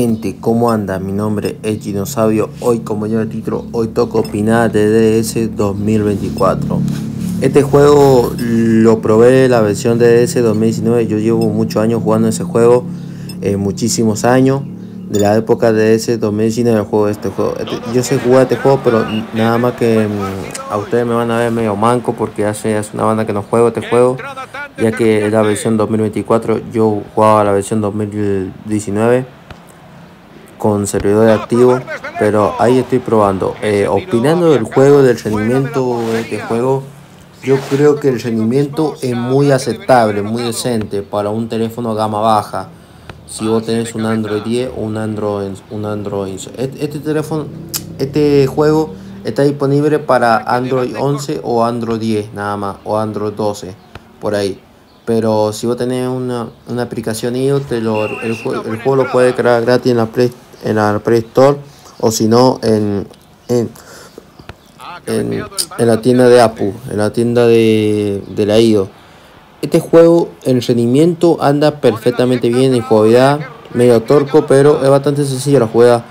gente? ¿Cómo anda? Mi nombre es Dinosaurio. Hoy, como yo el título, hoy toco opinar de DS 2024. Este juego lo probé la versión de DS 2019. Yo llevo muchos años jugando ese juego, eh, muchísimos años. De la época de DS 2019 el juego este juego. Este, yo sé jugar este juego, pero nada más que mm, a ustedes me van a ver medio manco porque hace, hace una banda que no juego este juego. Ya que la versión 2024, yo jugaba la versión 2019 con servidor activo, pero ahí estoy probando. Eh, opinando del juego, del rendimiento de este juego, yo creo que el rendimiento es muy aceptable, muy decente para un teléfono gama baja. Si vos tenés un Android 10 o un Android, un Android. Este, teléfono, este juego está disponible para Android 11 o Android 10 nada más, o Android 12, por ahí. Pero si vos tenés una, una aplicación iOS, te lo, el, el, juego lo puedes crear gratis en la Play en la Play Store o si no en, en, en, la tienda de Apple, en la tienda de, de la IO. Este juego en rendimiento anda perfectamente bien en jugabilidad, medio torco, pero es bastante sencillo la juega.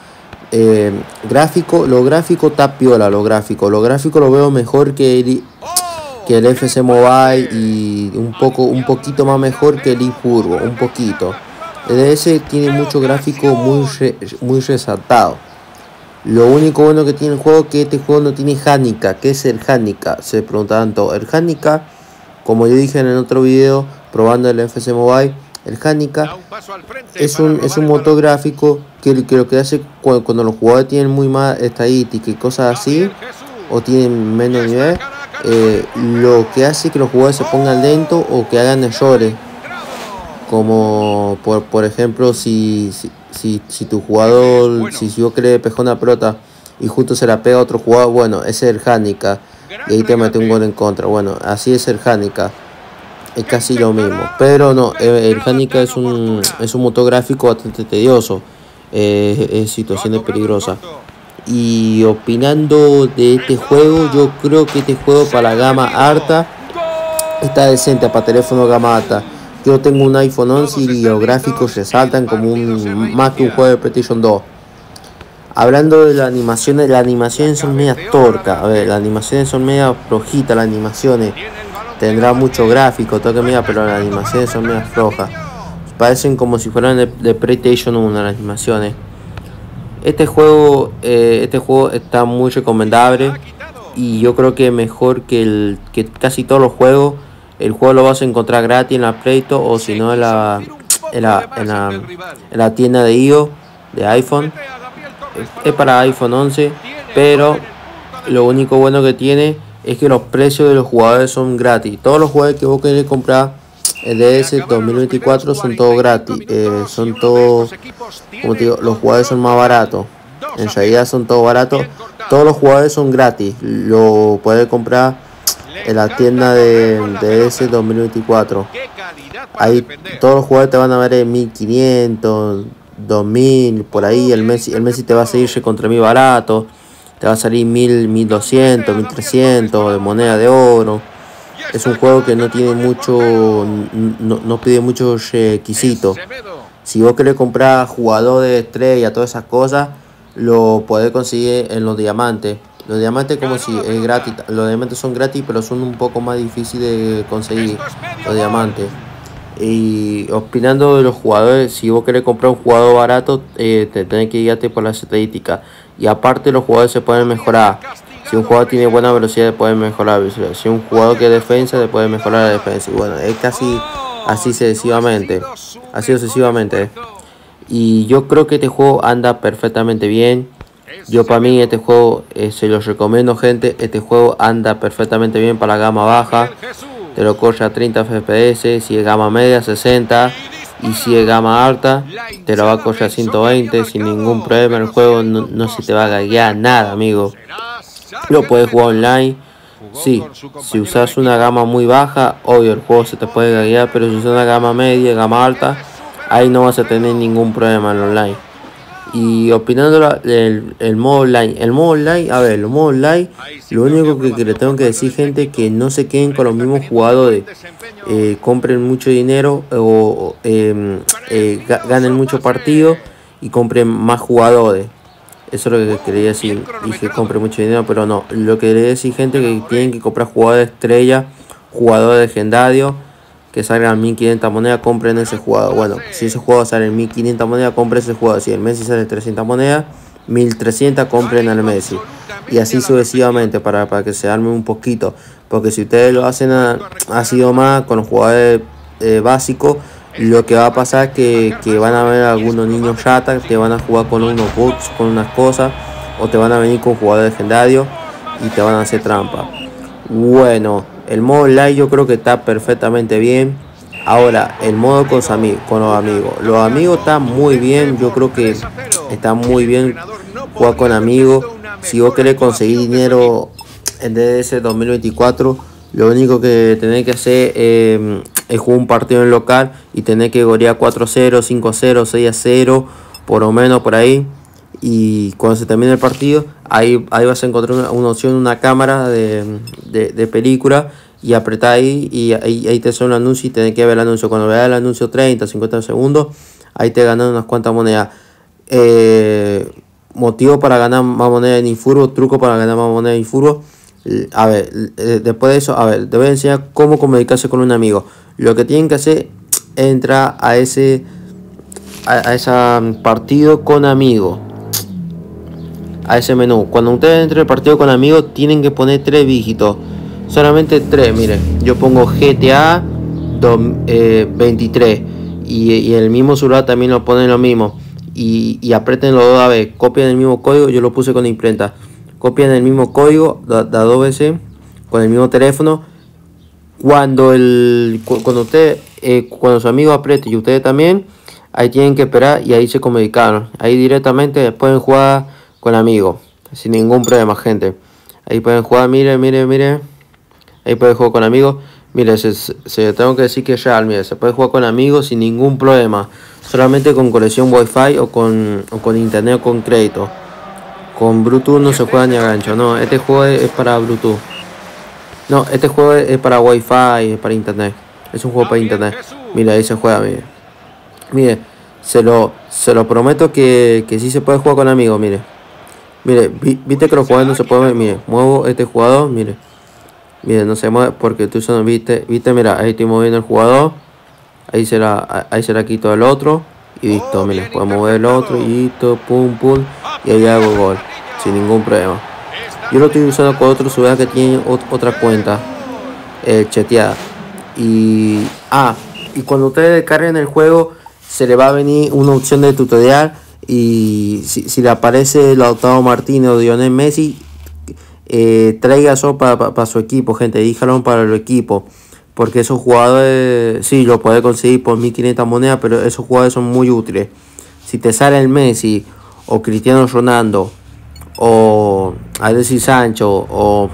Eh, gráfico, lo gráfico está piola, lo gráfico, lo gráfico lo veo mejor que el, que el FC Mobile y un poco, un poquito más mejor que el eFurbo, un poquito. El DS tiene mucho gráfico muy, muy resaltado. Lo único bueno que tiene el juego es que este juego no tiene handicap. ¿Qué es el handicap? Se preguntaban todo. El handicap, como yo dije en el otro video, probando el FC Mobile, el handicap es un, es un motor gráfico que, que lo que hace cuando, cuando, los jugadores tienen muy mal estadística y cosas así, o tienen menos nivel, eh, lo que hace que los jugadores se pongan lentos o que hagan errores como por, por ejemplo si, si, si, tu jugador, si yo que le pegó una pelota y justo se la pega a otro jugador, bueno, ese es el handicap y ahí te mete un gol en contra, bueno, así es el handicap, es casi lo mismo, pero no, el handicap es un, es un motográfico bastante tedioso, eh, es situaciones peligrosas. Y opinando de este juego, yo creo que este juego para la gama alta está decente, para teléfono gama alta yo tengo un iPhone 11 y los gráficos resaltan como un más que un juego de PlayStation 2. Hablando de las animaciones, las animaciones son media torcas. A ver, las animaciones son media flojitas, las animaciones. Tendrá mucho gráfico, toque mía, pero las animaciones son media flojas. Parecen como si fueran de, de PlayStation 1 las animaciones. Este juego, eh, este juego está muy recomendable y yo creo que mejor que, el, que casi todos los juegos el juego lo vas a encontrar gratis en la Play Store o si no en la, en la, en la, tienda de IO de iPhone. Es para iPhone 11, pero lo único bueno que tiene es que los precios de los jugadores son gratis. Todos los juegos que vos querés comprar el DS 2024 son todos gratis. Eh, son todos, como te digo, los jugadores son más baratos. En realidad son todos baratos. Todos los jugadores son gratis. Lo puedes comprar en la tienda de, de ese 2024. Ahí todos los jugadores te van a ver en 1500, 2000, por ahí. El Messi, el Messi te va a seguir contra mí barato. Te va a salir 1000, 1200, 1300 de moneda de oro. Es un juego que no tiene mucho, no, no pide muchos requisitos. Si vos querés comprar jugadores de estrella, todas esas cosas, lo podés conseguir en los diamantes. Los diamantes como si es gratis, los diamantes son gratis pero son un poco más difíciles de conseguir los diamantes. Y opinando de los jugadores, si vos querés comprar un jugador barato, eh, te tenés que guiarte por las estadísticas. Y aparte los jugadores se pueden mejorar. Si un jugador tiene buena velocidad, puede mejorar Si un jugador que defensa, le puede mejorar la defensa. Y bueno, es casi así sucesivamente. Así sucesivamente. Y yo creo que este juego anda perfectamente bien. Yo para mí este juego eh, se los recomiendo gente, este juego anda perfectamente bien para la gama baja, te lo corre a 30 fps, si es gama media 60 y si es gama alta te lo va a correr a 120 sin ningún problema, el juego. No, se te va a gaguear nada amigo, lo puedes jugar online, sí, si usas una gama muy baja, obvio el juego se te puede gaguear, pero si usas una gama media, gama alta, ahí no vas a tener ningún problema en online. Y opinando el, el modo online, el modo online, a ver, el modo online, lo único que, le tengo que decir gente que no se queden con los mismos jugadores, eh, compren mucho dinero o em, eh, ganen mucho partido y compren más jugadores. Eso es lo que quería decir. Dije compre mucho dinero, pero no. Lo que quería decir, gente, que tienen que comprar jugadores estrella, jugadores legendarios, que salgan 1500 monedas, compren ese jugador. Bueno, si ese jugador sale en 1500 monedas, compren ese jugador. Si el Messi sale 300 monedas, 1300 compren al Messi. Y así sucesivamente para, para que se arme un poquito. Porque si ustedes lo hacen ha sido más con jugadores eh, básicos, lo que va a pasar es que, que van a haber algunos niños chatas que van a jugar con unos bots, con unas cosas, o te van a venir con jugadores legendarios y te van a hacer trampa. Bueno, el modo live yo creo que está perfectamente bien. Ahora, el modo con, con los amigos. Los amigos están muy bien, yo creo que está muy bien jugar con amigos. Si vos querés conseguir dinero en DDS 2024, lo único que tenés que hacer eh, es jugar un partido en local y tener que golear 4-0, 5-0, 6-0, por lo menos por ahí. Y cuando se termine el partido, ahí, ahí vas a encontrar una, opción, una cámara de, de, película y apretar ahí y ahí, ahí te sale un anuncio y tenés que ver el anuncio. Cuando veas el anuncio 30, 50 segundos, ahí te ganan unas cuantas monedas. Eh, motivo para ganar más moneda en Infurbo, truco para ganar más moneda en Infurbo a ver, después de eso, a ver, te voy a enseñar cómo comunicarse con un amigo. Lo que tienen que hacer, entra a ese a, ese partido con amigo. A ese menú. Cuando ustedes entren al partido con amigos, tienen que poner tres dígitos. Solamente tres, miren. Yo pongo GTA 23. Y, y el mismo celular también lo ponen lo mismo. Y, aprieten los dos a ver. Copian el mismo código. Yo lo puse con imprenta copian el mismo código de, Adobe con el mismo teléfono. Cuando el cuando usted eh, cuando su amigo apriete y ustedes también, ahí tienen que esperar y ahí se comunicaron. Ahí directamente pueden jugar con amigos sin ningún problema, gente. Ahí pueden jugar, mire, mire, mire. Ahí pueden jugar con amigos. Mire, se, tengo que decir que real, mire, se puede jugar con amigos sin ningún problema. Solamente con conexión wifi o con, o con internet o con crédito. Con Bluetooth no se juega ni a gancho. No, este juego es para Bluetooth. No, este juego es para Wi-Fi, es para internet. Es un juego para internet. Mira, ahí se juega, mire. Mire, se lo, se lo prometo que, que sí se puede jugar con amigos, mire. Mire, viste que los jugadores no se pueden Mire, muevo este jugador, mire. Mire, no se mueve porque tú solo viste. Viste, mira, ahí estoy moviendo el jugador. Ahí será, ahí será quito el otro. Y listo, mire, puedo mover el otro. Y listo, pum, pum. Y ahí hago gol sin ningún problema. Yo lo estoy usando con otro ciudad que tiene otra cuenta eh, cheteada. Y, ah, y cuando ustedes descarguen el juego, se le va a venir una opción de tutorial. Y si, le aparece Lautaro Martínez o Lionel Messi, eh, traiga eso para, su equipo, gente. Díjalo para el equipo. Porque esos jugadores, sí, lo puede conseguir por 1500 monedas, pero esos jugadores son muy útiles. Si te sale el Messi o Cristiano Ronaldo o Alexis Sancho o,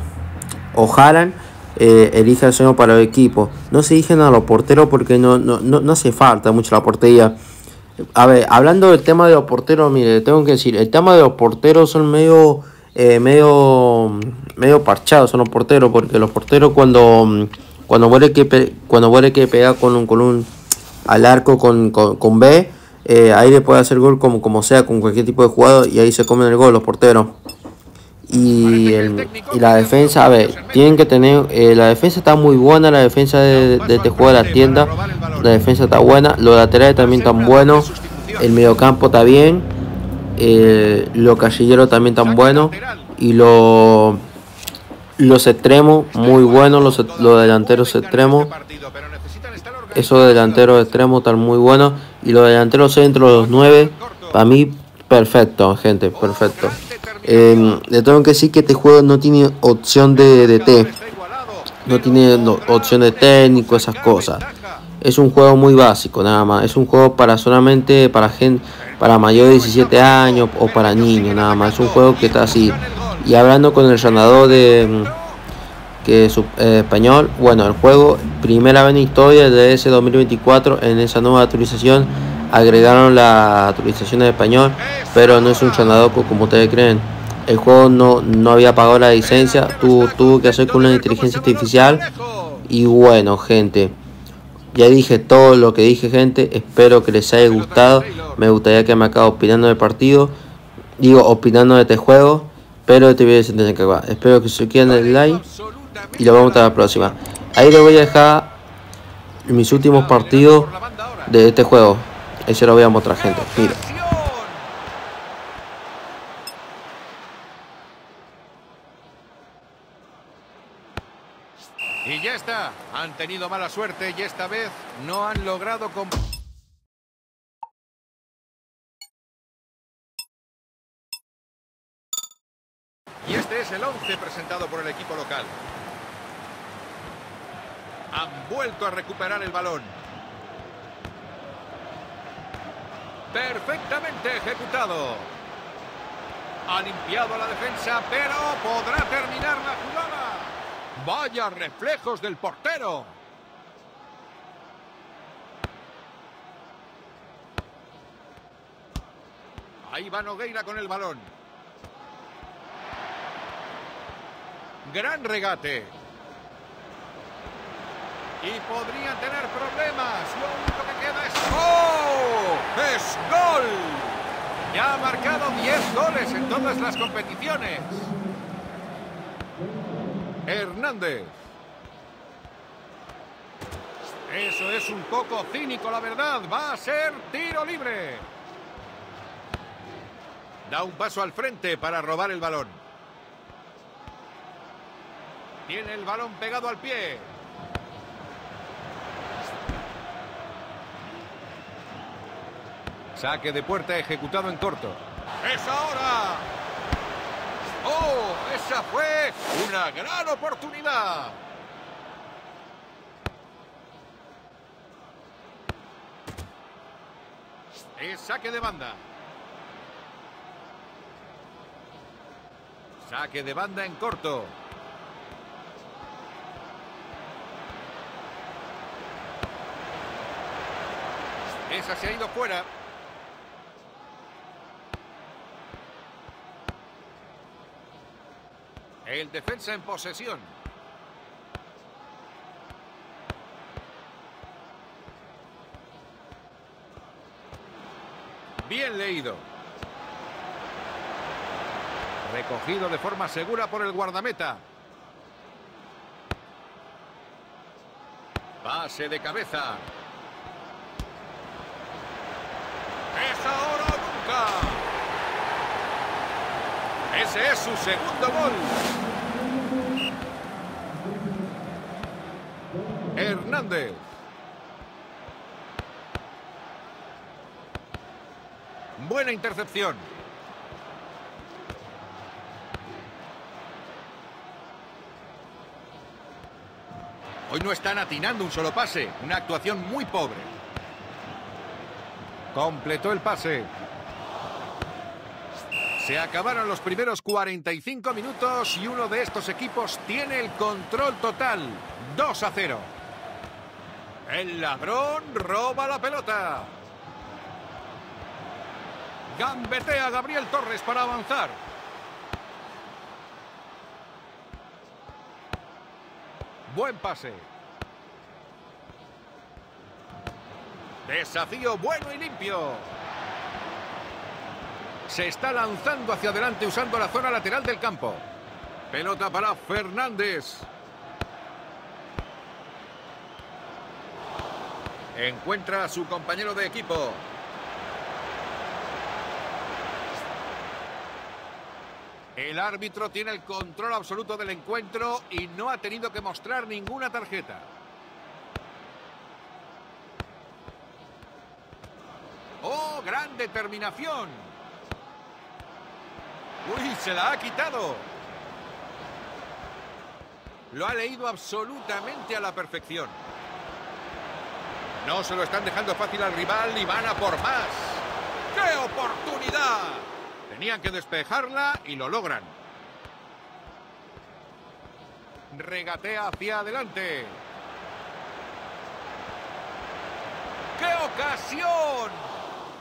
o Haaland, eh, elige al sueño para el equipo. No se eligen a los porteros porque no, no, no, hace falta mucho la portería. A ver, hablando del tema de los porteros, mire, tengo que decir, el tema de los porteros son medio, eh, medio, medio parchados, son los porteros, porque los porteros cuando, cuando vuelve que, cuando que pega con un, con un, al arco con, con, con B, eh, ahí le puede hacer gol como, como sea, con cualquier tipo de jugador y ahí se comen el gol los porteros. Y, la defensa, a ver, tienen que tener, eh, la defensa está muy buena, la defensa de, este juego de la tienda, la defensa está buena, los laterales también están buenos, el mediocampo está bien, eh, los casilleros también están buenos y los, los extremos muy buenos, los, los delanteros extremos esos delanteros extremos están muy buenos. Y los delanteros centros, los 9, para mí, perfecto, gente, perfecto. Eh, le tengo que decir que este juego no tiene opción de, de T. No tiene opción de técnico, esas cosas. Es un juego muy básico, nada más. Es un juego para solamente para gente, para mayor de 17 años o para niños, nada más. Es un juego que está así. Y hablando con el ganador de que es eh, español. Bueno, el juego, primera vez en historia de ese 2024, en esa nueva actualización agregaron la actualización de español, pero no es un Shanadoku como ustedes creen. El juego no, no había pagado la licencia, tuvo, tuvo que hacer con una inteligencia artificial. Y bueno, gente, Ya dije todo lo que dije, gente. Espero que les haya gustado. Me gustaría que me acá opinando del partido. Digo, opinando de este juego. Pero este video es que va. Espero que se queden el like. Y lo vemos a la próxima. Ahí les voy a dejar mis últimos partidos de este juego. Se lo voy a mostrar, gente. Mira. Y ya está. Han tenido mala suerte y esta vez no han logrado... Y este es el 11 presentado por el equipo local. Han vuelto a recuperar el balón. Perfectamente ejecutado. Ha limpiado la defensa, pero podrá terminar la jugada. Vaya reflejos del portero. Ahí va Nogueira con el balón. Gran regate. Y podrían tener problemas. Lo único que queda es... ¡Oh! ¡Es gol! Ya ha marcado 10 goles en todas las competiciones. Hernández. Eso es un poco cínico, la verdad. Va a ser tiro libre. Da un paso al frente para robar el balón. Tiene el balón pegado al pie. Saque de puerta ejecutado en corto. ¡Es ahora! ¡Oh! Esa fue una gran oportunidad. Es saque de banda. Saque de banda en corto. Esa se ha ido fuera. El defensa en posesión. Bien leído. Recogido de forma segura por el guardameta. Pase de cabeza. Es ahora o nunca. Ese es su segundo gol. Hernández. Buena intercepción. Hoy no están atinando un solo pase. Una actuación muy pobre. Completó el pase. Se acabaron los primeros 45 minutos y uno de estos equipos tiene el control total. 2 a 0. El ladrón roba la pelota. Gambetea Gabriel Torres para avanzar. Buen pase. Desafío bueno y limpio. Se está lanzando hacia adelante usando la zona lateral del campo. Pelota para Fernández. Encuentra a su compañero de equipo. El árbitro tiene el control absoluto del encuentro y no ha tenido que mostrar ninguna tarjeta. ¡Oh, gran determinación! ¡Uy, se la ha quitado! Lo ha leído absolutamente a la perfección. No se lo están dejando fácil al rival y van a por más. ¡Qué oportunidad! Tenían que despejarla y lo logran. Regatea hacia adelante. ¡Qué ocasión!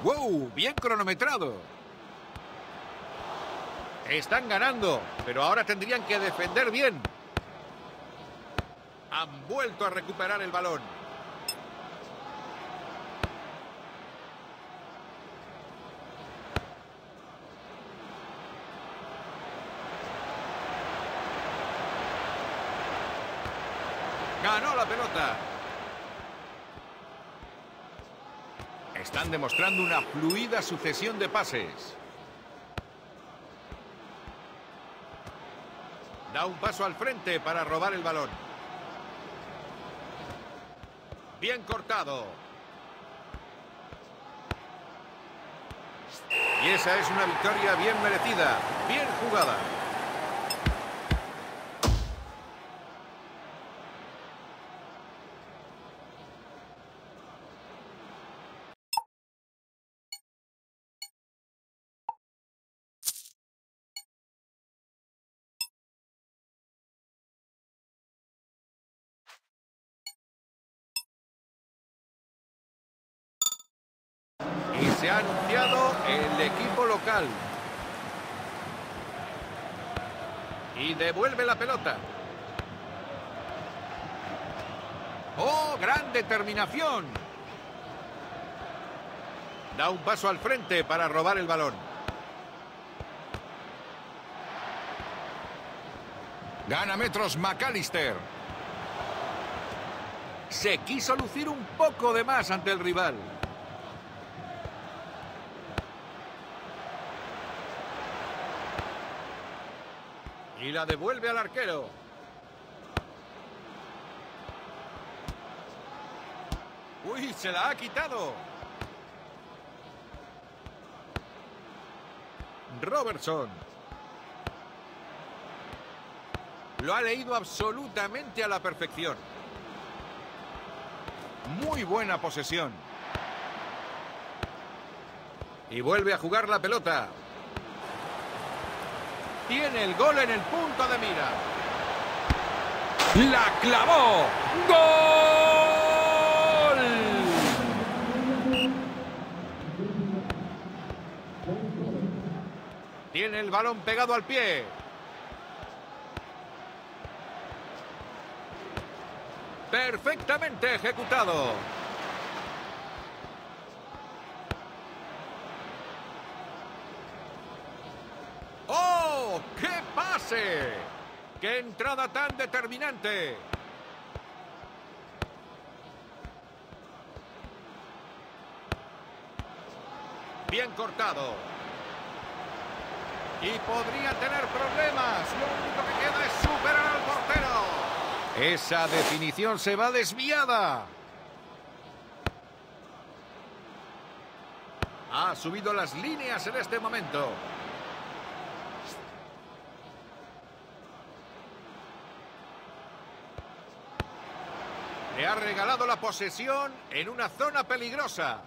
¡Wow! Bien cronometrado. Están ganando, pero ahora tendrían que defender bien. Han vuelto a recuperar el balón. Ganó la pelota. Están demostrando una fluida sucesión de pases. Da un paso al frente para robar el balón. Bien cortado. Y esa es una victoria bien merecida, bien jugada. Se ha anunciado el equipo local. Y devuelve la pelota. ¡Oh, gran determinación! Da un paso al frente para robar el balón. Gana metros McAllister. Se quiso lucir un poco de más ante el rival. Y la devuelve al arquero. Uy, se la ha quitado. Robertson. Lo ha leído absolutamente a la perfección. Muy buena posesión. Y vuelve a jugar la pelota. Tiene el gol en el punto de mira. ¡La clavó! ¡Gol! Tiene el balón pegado al pie. Perfectamente ejecutado. ¡Oh! ¡Qué pase! ¡Qué entrada tan determinante! Bien cortado. Y podría tener problemas. Lo único que queda es superar al portero. Esa definición se va desviada. Ha subido las líneas en este momento. Le ha regalado la posesión en una zona peligrosa.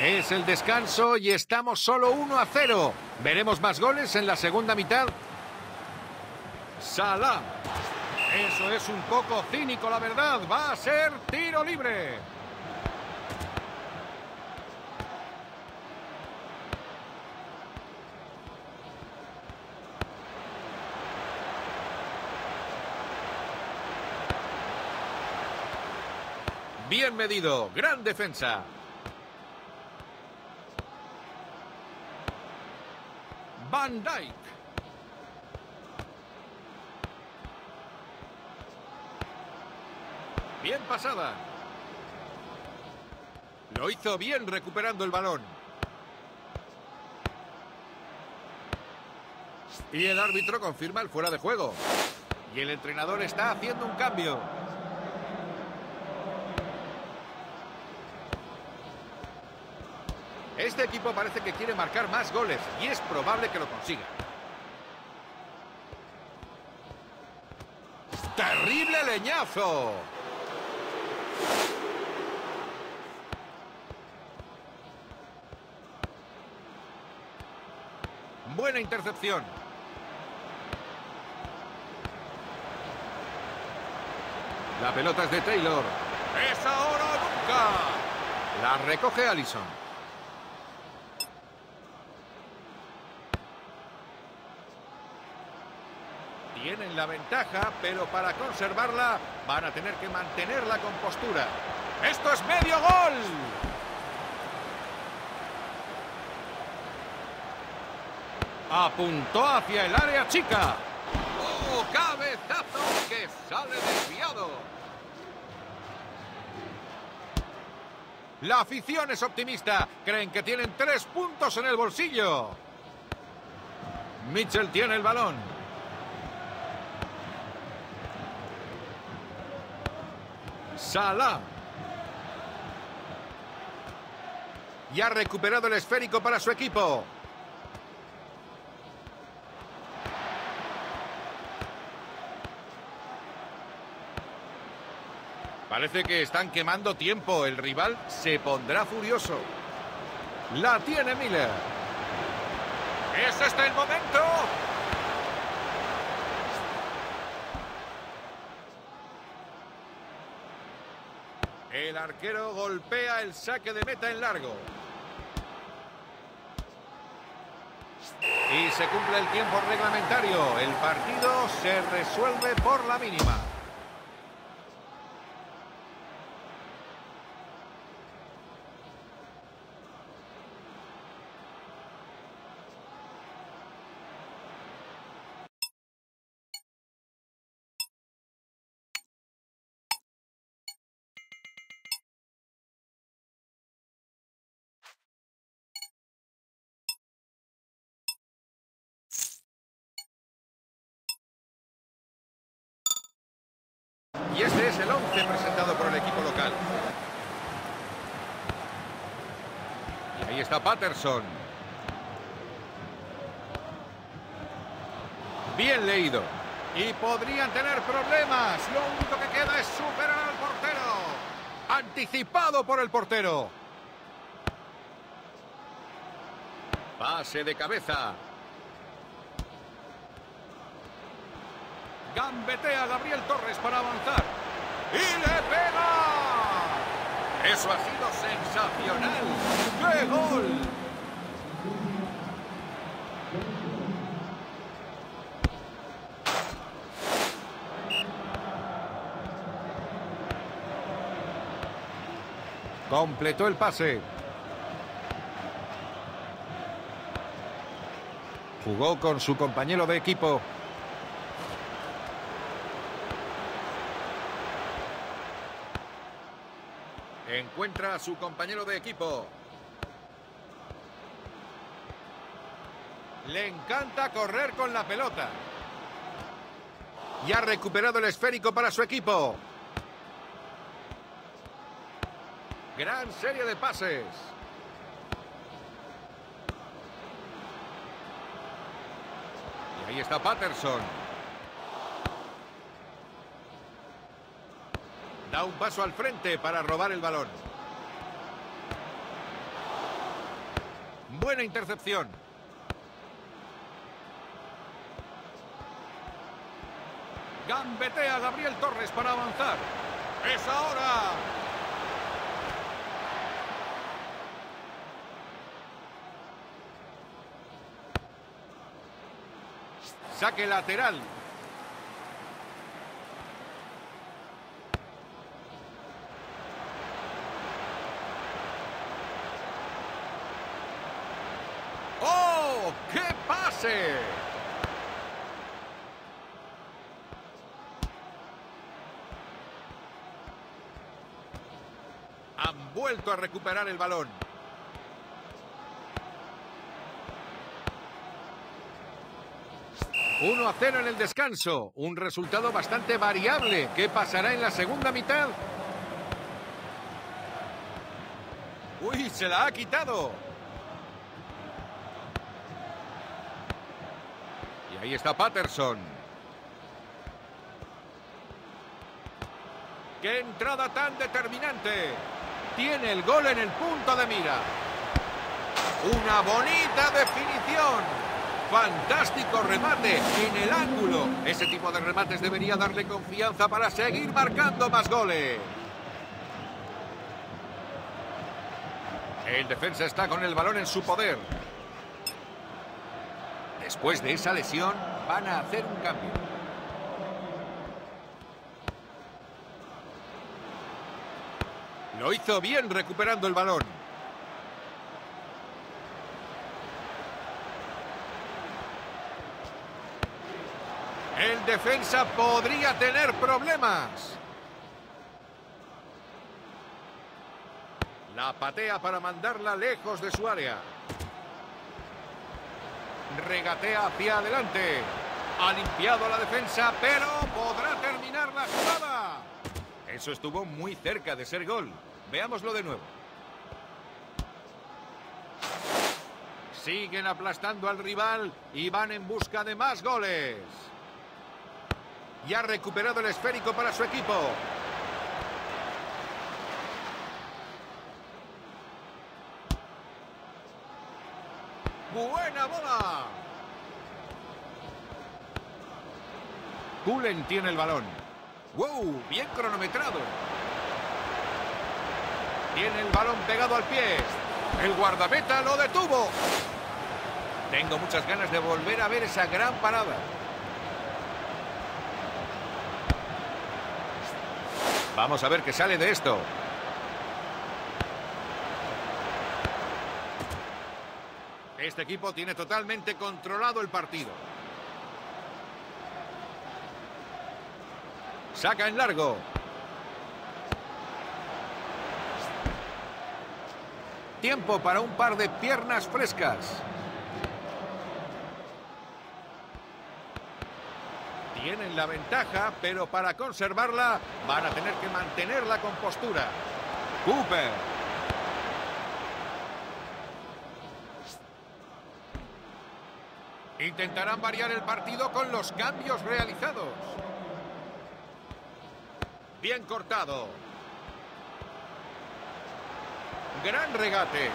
Es el descanso y estamos solo 1 a 0. Veremos más goles en la segunda mitad. Salah. Eso es un poco cínico, la verdad. Va a ser tiro libre. Bien medido, gran defensa. Van Dijk. Bien pasada. Lo hizo bien recuperando el balón. Y el árbitro confirma el fuera de juego. Y el entrenador está haciendo un cambio. Equipo parece que quiere marcar más goles y es probable que lo consiga. ¡Terrible leñazo! Buena intercepción. La pelota es de Taylor. ¡Es ahora o nunca! La recoge Allison. Tienen la ventaja, pero para conservarla van a tener que mantener la compostura. ¡Esto es medio gol! Apuntó hacia el área chica. ¡Oh, cabezazo que sale desviado! La afición es optimista. Creen que tienen tres puntos en el bolsillo. Mitchell tiene el balón. Salah. Y ha recuperado el esférico para su equipo. Parece que están quemando tiempo. El rival se pondrá furioso. La tiene Miller. ¿Es este el momento? El arquero golpea el saque de meta en largo. Y se cumple el tiempo reglamentario. El partido se resuelve por la mínima. Y este es el 11 presentado por el equipo local. Y ahí está Patterson. Bien leído. Y podrían tener problemas. Lo único que queda es superar al portero. Anticipado por el portero. Pase de cabeza. Gambetea Gabriel Torres para avanzar. ¡Y le pega! Eso ha sido sensacional. ¡Qué gol! Completó el pase. Jugó con su compañero de equipo. Encuentra a su compañero de equipo. Le encanta correr con la pelota. Y ha recuperado el esférico para su equipo. Gran serie de pases. Y ahí está Patterson. Da un paso al frente para robar el balón. Buena intercepción. Gambetea Gabriel Torres para avanzar. ¡Es ahora! Saque lateral. ¡Oh! ¡Qué Han vuelto a recuperar el balón. 1 a 0 en el descanso. Un resultado bastante variable. ¿Qué pasará en la segunda mitad? Uy, se la ha quitado. Ahí está Patterson. ¡Qué entrada tan determinante! Tiene el gol en el punto de mira. Una bonita definición. Fantástico remate en el ángulo. Ese tipo de remates debería darle confianza para seguir marcando más goles. El defensa está con el balón en su poder. Después de esa lesión, van a hacer un cambio. Lo hizo bien recuperando el balón. El defensa podría tener problemas. La patea para mandarla lejos de su área. Regatea hacia adelante. Ha limpiado la defensa, pero podrá terminar la jugada. Eso estuvo muy cerca de ser gol. Veámoslo de nuevo. Siguen aplastando al rival y van en busca de más goles. Y ha recuperado el esférico para su equipo. Buena bola. Cullen tiene el balón. ¡Wow! Bien cronometrado. Tiene el balón pegado al pie. El guardameta lo detuvo. Tengo muchas ganas de volver a ver esa gran parada. Vamos a ver qué sale de esto. Este equipo tiene totalmente controlado el partido. Saca en largo. Tiempo para un par de piernas frescas. Tienen la ventaja, pero para conservarla van a tener que mantener la compostura. Cooper. Intentarán variar el partido con los cambios realizados. Bien cortado. Gran regate.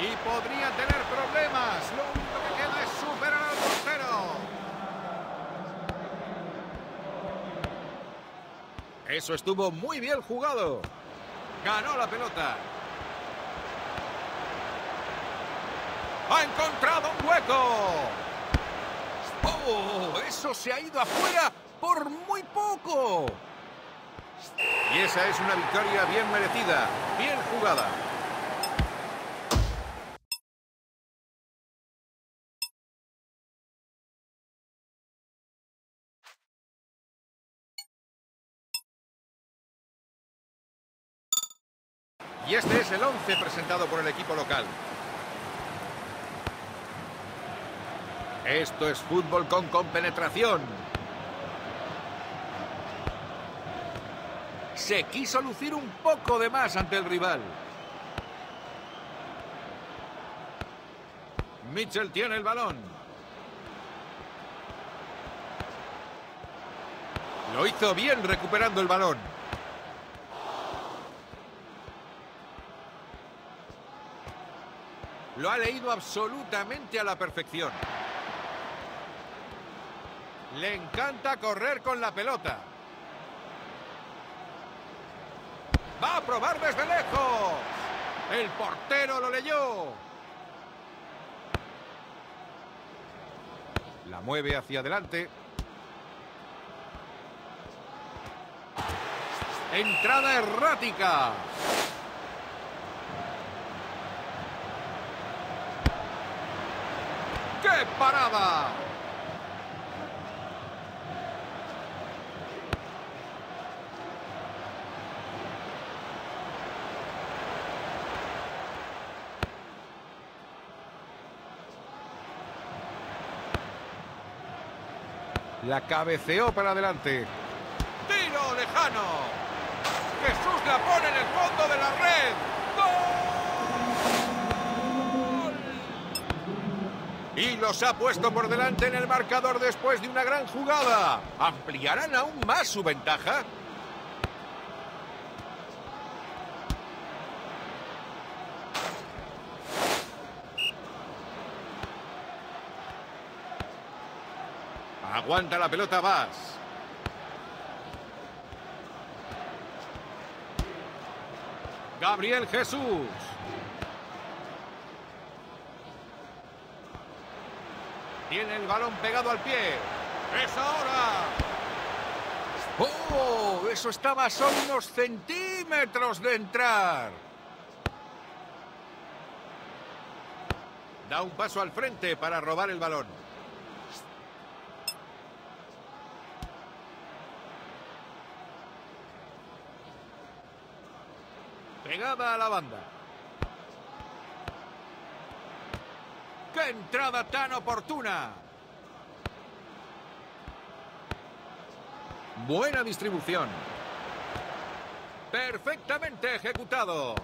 Y podría tener problemas. Lo único que queda es superar al portero. Eso estuvo muy bien jugado. Ganó la pelota. Ha encontrado un hueco. ¡Oh! Eso se ha ido afuera por muy poco. Y esa es una victoria bien merecida, bien jugada. Y este es el 11 presentado por el equipo local. Esto es fútbol con compenetración. Se quiso lucir un poco de más ante el rival. Mitchell tiene el balón. Lo hizo bien recuperando el balón. Lo ha leído absolutamente a la perfección. Le encanta correr con la pelota. Va a probar desde lejos. El portero lo leyó. La mueve hacia adelante. Entrada errática. ¡Qué parada! La cabeceó para adelante. Tiro lejano. Jesús la pone en el fondo de la red. ¡Gol! Y los ha puesto por delante en el marcador después de una gran jugada. ¿Ampliarán aún más su ventaja? Aguanta la pelota Vas. Gabriel Jesús. Tiene el balón pegado al pie. ¡Es ahora! ¡Oh! Eso estaba a solo unos centímetros de entrar. Da un paso al frente para robar el balón. Pasada a la banda. ¡Qué entrada tan oportuna! Buena distribución. Perfectamente ejecutado.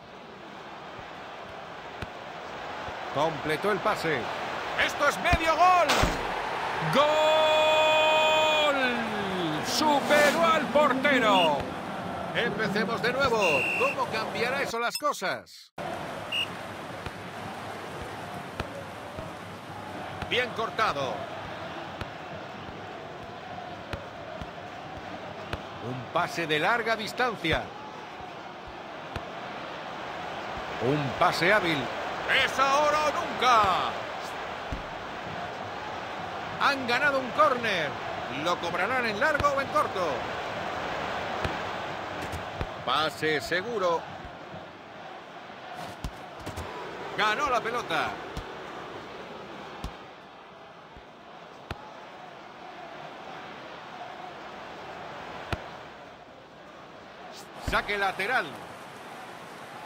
Completó el pase. ¡Esto es medio gol! ¡Gol! ¡Superó al portero! Empecemos de nuevo. ¿Cómo cambiará eso las cosas? Bien cortado. Un pase de larga distancia. Un pase hábil. ¡Es ahora o nunca! Han ganado un córner. ¿Lo cobrarán en largo o en corto? Pase seguro. Ganó la pelota. Saque lateral.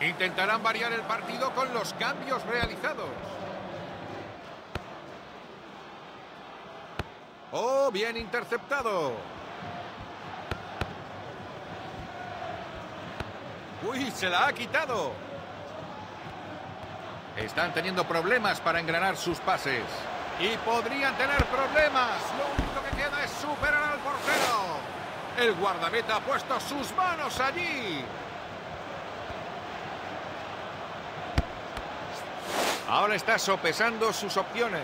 Intentarán variar el partido con los cambios realizados. Oh, bien interceptado. Uy, se la ha quitado. Están teniendo problemas para engranar sus pases. Y podrían tener problemas. Lo único que queda es superar al portero. El guardameta ha puesto sus manos allí. Ahora está sopesando sus opciones.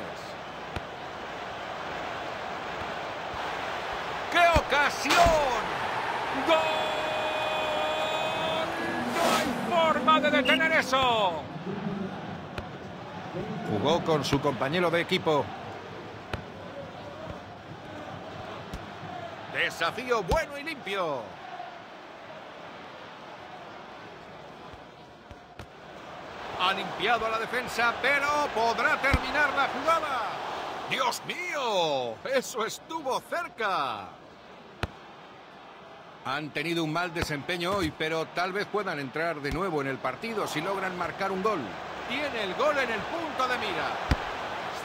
¡Qué ocasión! ¡Gol! ¡No forma de detener eso! Jugó con su compañero de equipo. Desafío bueno y limpio. Ha limpiado a la defensa, pero podrá terminar la jugada. ¡Dios mío! ¡Eso estuvo cerca! Han tenido un mal desempeño hoy, pero tal vez puedan entrar de nuevo en el partido si logran marcar un gol. Tiene el gol en el punto de mira.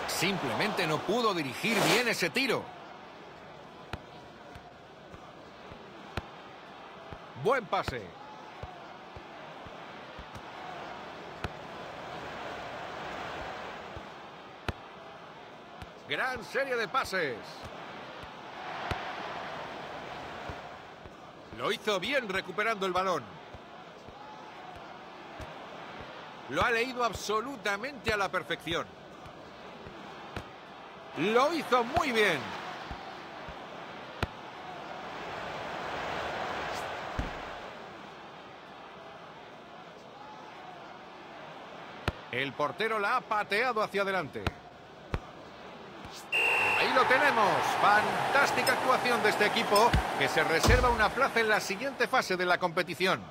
Simplemente no pudo dirigir bien ese tiro. Buen pase. Gran serie de pases. Lo hizo bien recuperando el balón. Lo ha leído absolutamente a la perfección. Lo hizo muy bien. El portero la ha pateado hacia adelante. Tenemos. Fantástica actuación de este equipo que se reserva una plaza en la siguiente fase de la competición.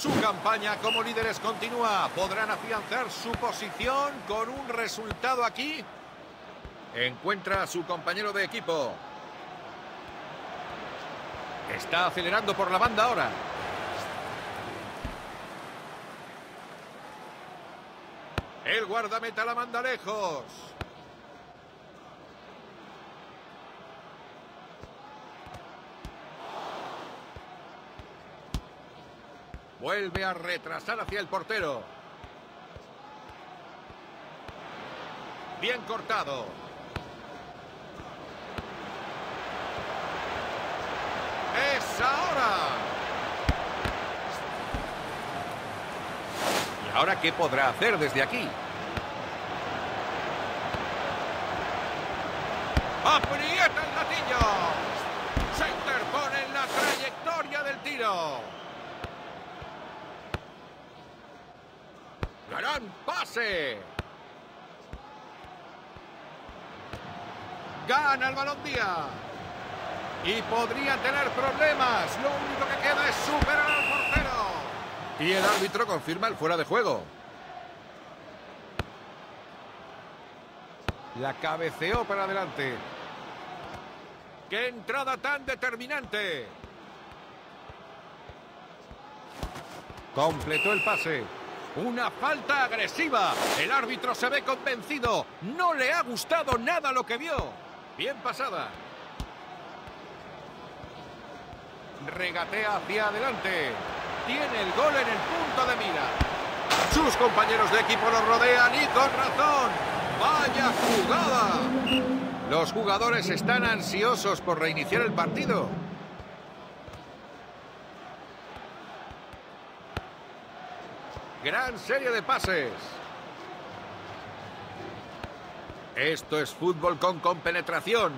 Su campaña como líderes continúa. ¿Podrán afianzar su posición con un resultado aquí? Encuentra a su compañero de equipo. Está acelerando por la banda ahora. El guardameta la manda lejos. Vuelve a retrasar hacia el portero. Bien cortado. ¡Es ahora! ¿Y ahora qué podrá hacer desde aquí? ¡Aprieta el gatillo! Se interpone en la trayectoria del tiro. ¡Gran pase! Gana el balón día. Y podría tener problemas. Lo único que queda es superar al portero. Y el árbitro confirma el fuera de juego. La cabeceó para adelante. ¡Qué entrada tan determinante! Completó el pase. Una falta agresiva. El árbitro se ve convencido. No le ha gustado nada lo que vio. Bien pasada. Regatea hacia adelante. Tiene el gol en el punto de mira. Sus compañeros de equipo lo rodean y con razón. ¡Vaya jugada! Los jugadores están ansiosos por reiniciar el partido. Gran serie de pases. Esto es fútbol con compenetración.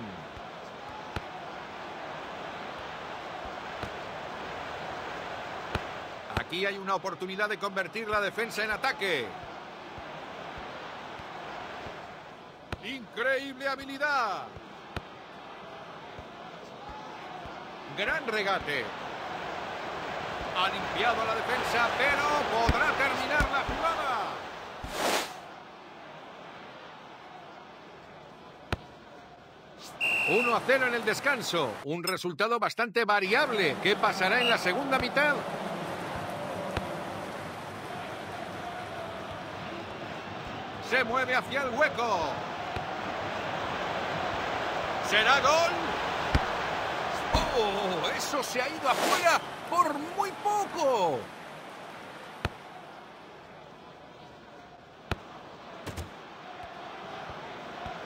Aquí hay una oportunidad de convertir la defensa en ataque. Increíble habilidad. Gran regate. Ha limpiado la defensa, pero podrá terminar la jugada. 1 a 0 en el descanso. Un resultado bastante variable. ¿Qué pasará en la segunda mitad? Se mueve hacia el hueco. ¿Será gol? ¡Oh! Eso se ha ido afuera por muy poco.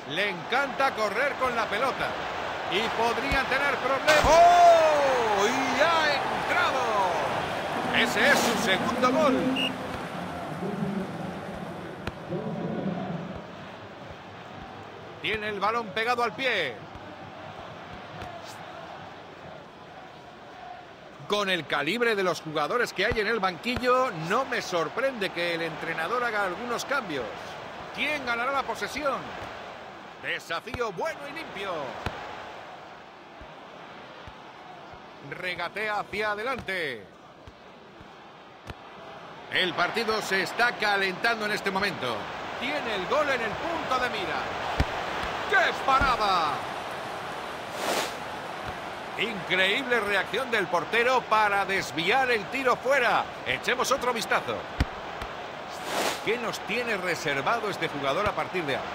Le encanta correr con la pelota. Y podría tener problemas. ¡Oh! ¡Y ha entrado! Ese es su segundo gol. Tiene el balón pegado al pie. Con el calibre de los jugadores que hay en el banquillo, no me sorprende que el entrenador haga algunos cambios. ¿Quién ganará la posesión? Desafío bueno y limpio. Regatea hacia adelante. El partido se está calentando en este momento. Tiene el gol en el punto de mira. ¡Qué parada! Increíble reacción del portero para desviar el tiro fuera. Echemos otro vistazo. ¿Qué nos tiene reservado este jugador a partir de ahora?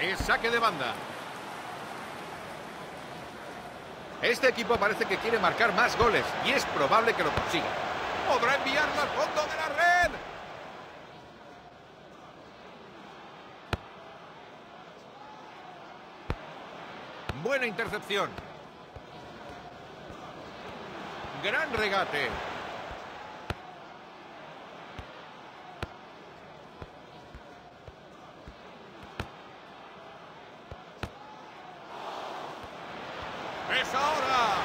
Es saque de banda. Este equipo parece que quiere marcar más goles y es probable que lo consiga. ¿Podrá enviarlo al fondo de la red? Buena intercepción. Gran regate. Es ahora.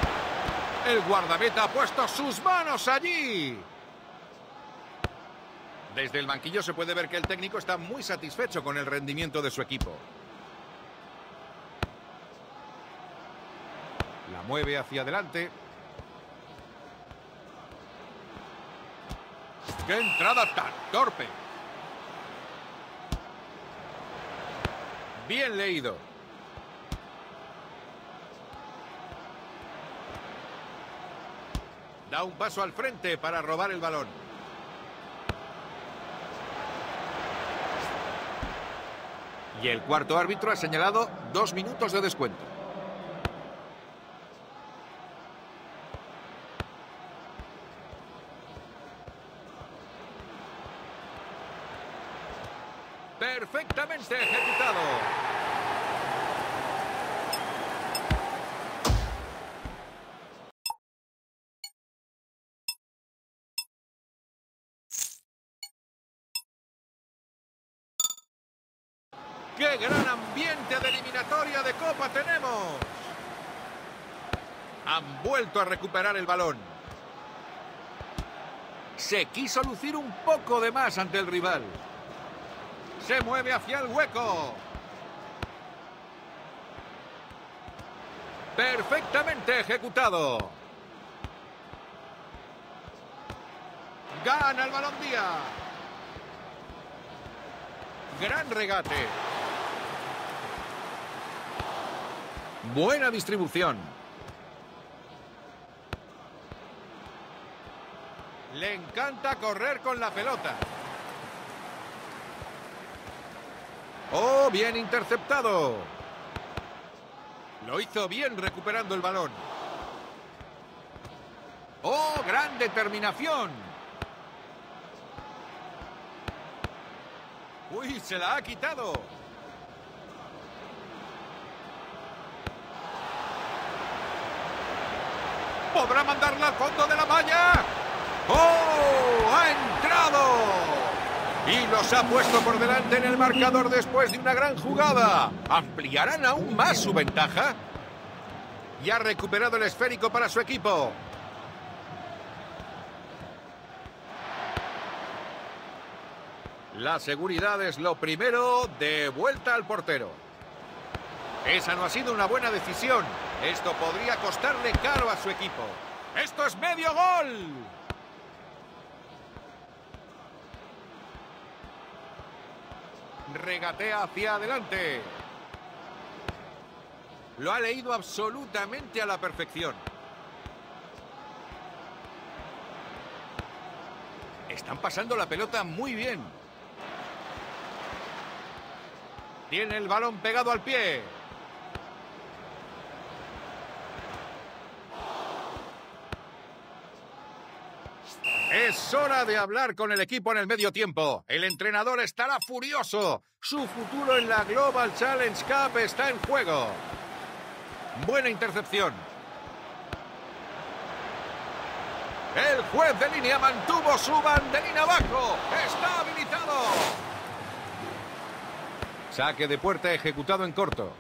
El guardameta ha puesto sus manos allí. Desde el banquillo se puede ver que el técnico está muy satisfecho con el rendimiento de su equipo. Mueve hacia adelante. ¡Qué entrada tan torpe! Bien leído. Da un paso al frente para robar el balón. Y el cuarto árbitro ha señalado dos minutos de descuento. Recuperar el balón. Se quiso lucir un poco de más ante el rival. Se mueve hacia el hueco. Perfectamente ejecutado. Gana el balón Díaz. Gran regate. Buena distribución. Le encanta correr con la pelota. Oh, bien interceptado. Lo hizo bien recuperando el balón. Oh, gran determinación. Uy, se la ha quitado. ¿Podrá mandarla al fondo de la malla? ¡Oh! ¡Ha entrado! Y los ha puesto por delante en el marcador después de una gran jugada. ¿Ampliarán aún más su ventaja? Y ha recuperado el esférico para su equipo. La seguridad es lo primero de vuelta al portero. Esa no ha sido una buena decisión. Esto podría costarle caro a su equipo. ¡Esto es medio gol! Regatea hacia adelante. Lo ha leído absolutamente a la perfección. Están pasando la pelota muy bien. Tiene el balón pegado al pie. Es hora de hablar con el equipo en el medio tiempo. El entrenador estará furioso. Su futuro en la Global Challenge Cup está en juego. Buena intercepción. El juez de línea mantuvo su banderín abajo. Está habilitado. Saque de puerta ejecutado en corto.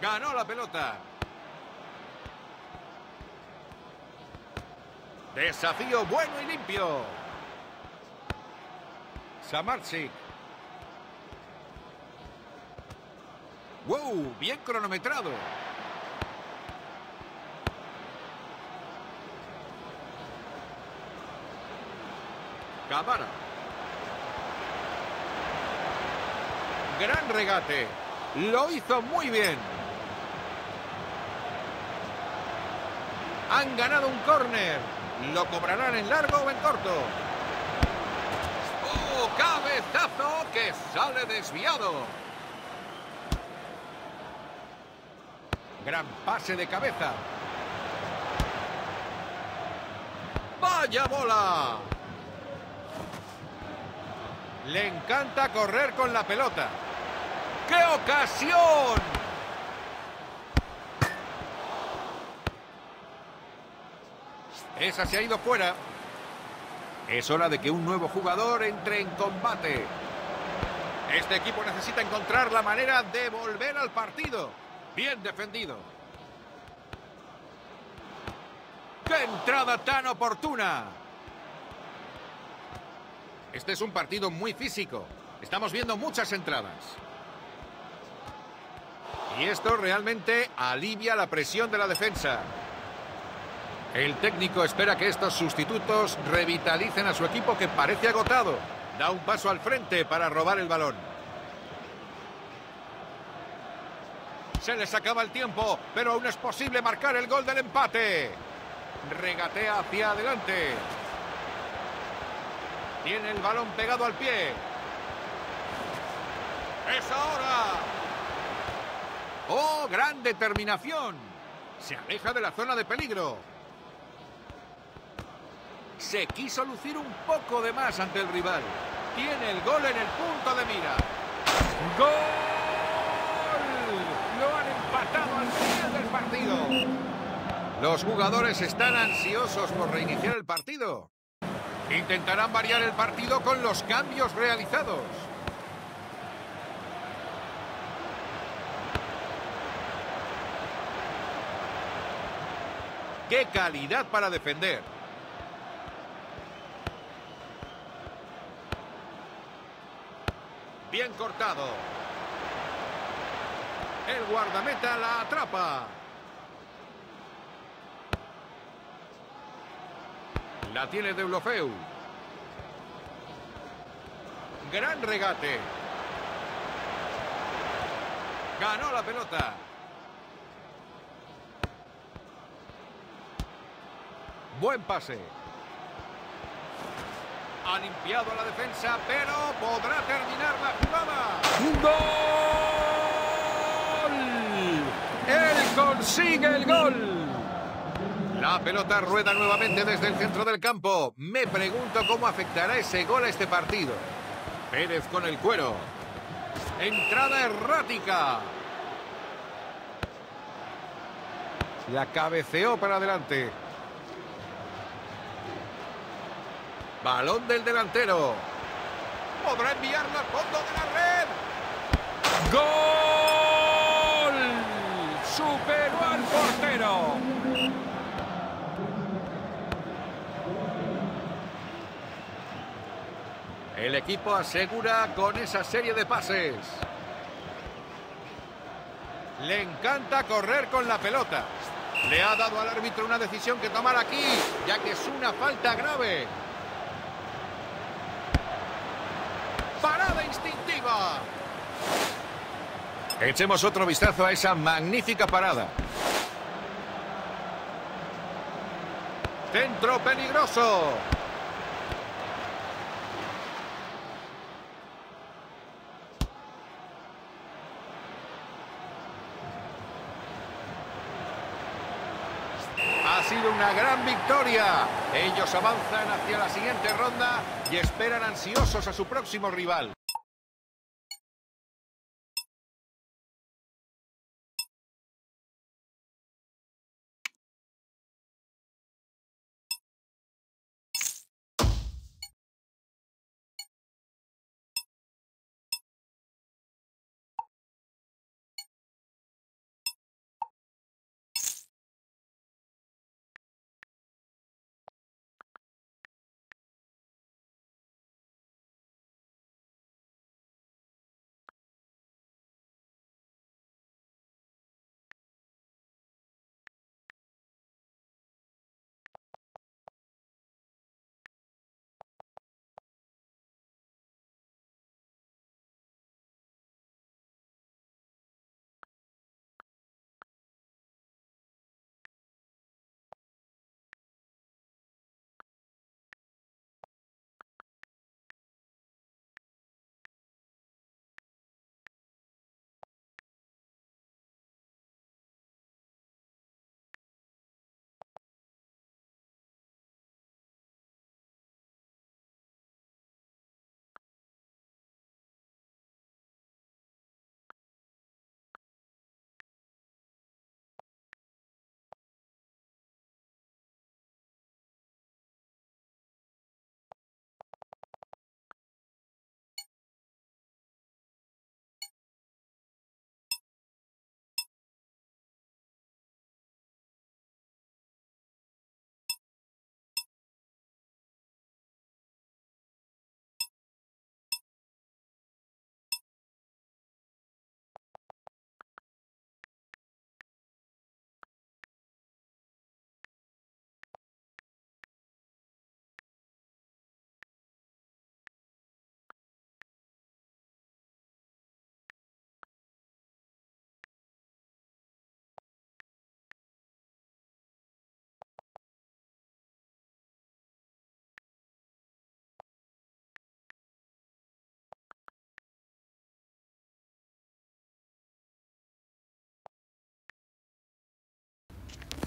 Ganó la pelota. Desafío bueno y limpio. Samarczyk. ¡Wow! Bien cronometrado. Cámara. Gran regate. Lo hizo muy bien. Han ganado un córner. ¿Lo cobrarán en largo o en corto? ¡Oh, cabezazo que sale desviado! Gran pase de cabeza. ¡Vaya bola! Le encanta correr con la pelota. ¡Qué ocasión! Esa se ha ido fuera. Es hora de que un nuevo jugador entre en combate. Este equipo necesita encontrar la manera de volver al partido. Bien defendido. ¡Qué entrada tan oportuna! Este es un partido muy físico. Estamos viendo muchas entradas. Y esto realmente alivia la presión de la defensa. El técnico espera que estos sustitutos revitalicen a su equipo que parece agotado. Da un paso al frente para robar el balón. Se les acaba el tiempo, pero aún es posible marcar el gol del empate. Regatea hacia adelante. Tiene el balón pegado al pie. ¡Es ahora! ¡Oh, gran determinación! Se aleja de la zona de peligro. Se quiso lucir un poco de más ante el rival. Tiene el gol en el punto de mira. ¡Gol! Lo han empatado al final del partido. Los jugadores están ansiosos por reiniciar el partido. Intentarán variar el partido con los cambios realizados. ¡Qué calidad para defender! Bien cortado. El guardameta la atrapa. La tiene Deulofeu. Gran regate. Ganó la pelota. Buen pase. Ha limpiado la defensa, pero podrá terminar la jugada. ¡Gol! Él consigue el gol. La pelota rueda nuevamente desde el centro del campo. Me pregunto cómo afectará ese gol a este partido. Pérez con el cuero. Entrada errática. La cabeceó para adelante. Balón del delantero. Podrá enviarla al fondo de la red. ¡Gol! Superó al portero. El equipo asegura con esa serie de pases. Le encanta correr con la pelota. Le ha dado al árbitro una decisión que tomar aquí, ya que es una falta grave. Echemos otro vistazo a esa magnífica parada. Centro peligroso. Ha sido una gran victoria. Ellos avanzan hacia la siguiente ronda y esperan ansiosos a su próximo rival.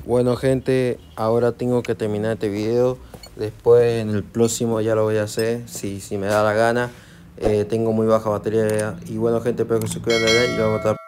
Bueno gente, ahora tengo que terminar este video. Después en el próximo ya lo voy a hacer, si, si me da la gana. Eh, tengo muy baja batería. Y bueno gente, espero que se suscriban y vamos a estar